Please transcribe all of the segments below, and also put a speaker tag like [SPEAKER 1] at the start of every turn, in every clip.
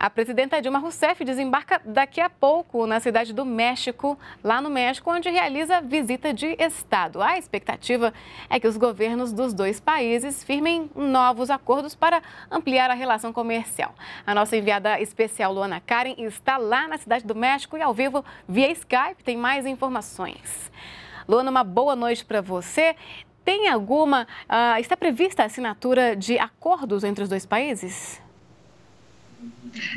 [SPEAKER 1] A presidenta Dilma Rousseff desembarca daqui a pouco na cidade do México, lá no México, onde realiza visita de Estado. A expectativa é que os governos dos dois países firmem novos acordos para ampliar a relação comercial. A nossa enviada especial, Luana Karen, está lá na cidade do México e ao vivo via Skype tem mais informações. Luana, uma boa noite para você. Tem alguma. Uh, está prevista a assinatura de acordos entre os dois países?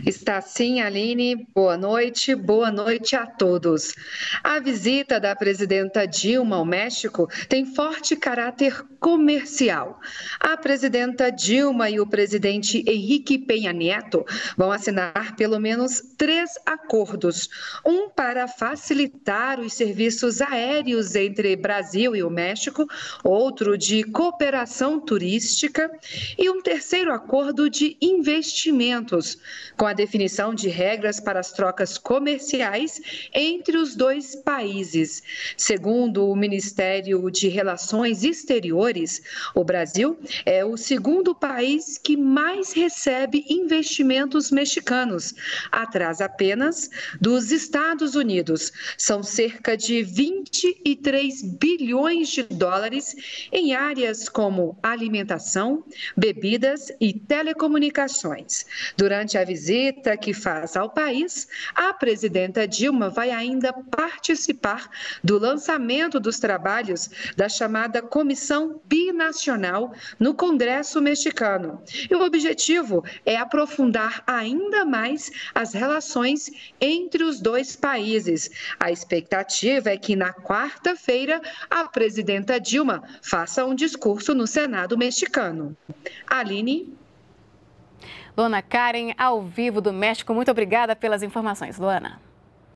[SPEAKER 2] Está sim, Aline. Boa noite, boa noite a todos. A visita da presidenta Dilma ao México tem forte caráter comercial. A presidenta Dilma e o presidente Henrique Penha Neto vão assinar pelo menos três acordos: um para facilitar os serviços aéreos entre Brasil e o México, outro de cooperação turística e um terceiro acordo de investimentos com a definição de regras para as trocas comerciais entre os dois países. Segundo o Ministério de Relações Exteriores, o Brasil é o segundo país que mais recebe investimentos mexicanos, atrás apenas dos Estados Unidos. São cerca de 23 bilhões de dólares em áreas como alimentação, bebidas e telecomunicações. Durante a visita que faz ao país, a presidenta Dilma vai ainda participar do lançamento dos trabalhos da chamada Comissão Binacional no Congresso Mexicano. E o objetivo é aprofundar ainda mais as relações entre os dois países. A expectativa é que na quarta-feira a presidenta Dilma faça um discurso no Senado mexicano. Aline.
[SPEAKER 1] Luana Karen, ao vivo do México. Muito obrigada pelas informações, Luana.